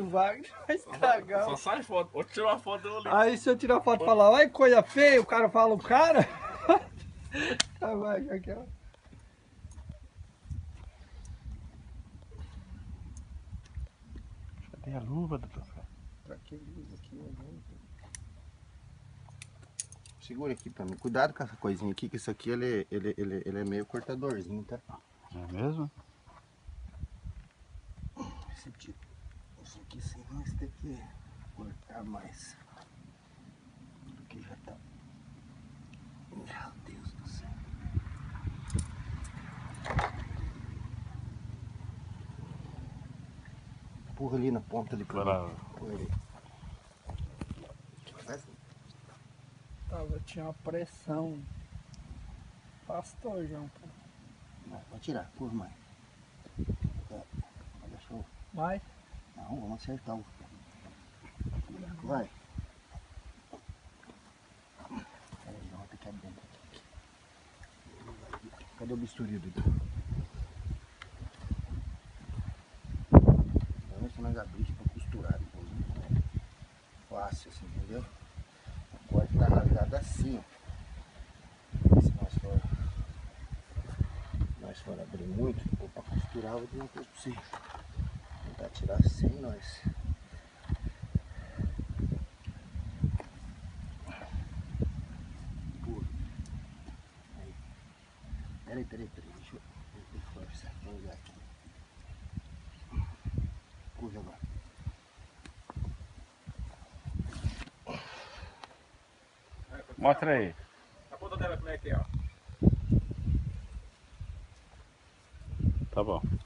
O Wagner vai estragar. Só sai foto. Vou tirar uma foto ali. Aí se eu tirar foto e falar, olha que coisa feia, o cara fala o cara. Tá, vai, aqui, ó. Cadê a luva, doutor? Pra que luz aqui? Segura aqui pra mim. Cuidado com essa coisinha aqui, que isso aqui ele, ele, ele, ele é meio cortadorzinho, tá? É mesmo? Esse tipo. Isso aqui sim, nós tem que cortar mais. Porque já tá. Meu Deus do céu. Empurra ali na ponta ali pra Para- mim. Põe ali. Faz- Tava, tinha uma pressão. Pastor, João. Não, pode tirar, por mais. Deixa eu. Vai. Não, vamos acertar o. Vai. Peraí, não, tem que abrir aqui. Cadê o bisturi, Dudu? Vamos ver se nós abrimos pra costurar depois. Né? Fácil assim, entendeu? O corte tá rasgado assim, ó. Se nós for, nós for abrir muito, ou pra costurar, eu vou dizer uma coisa você tentar tirar sem nós. Pô. Aí. Peraí, peraí, peraí. Deixa eu ver força. Vou olhar aqui. Curva agora. Mostra aí. A ponta dela como é que é, ó. Tá bom.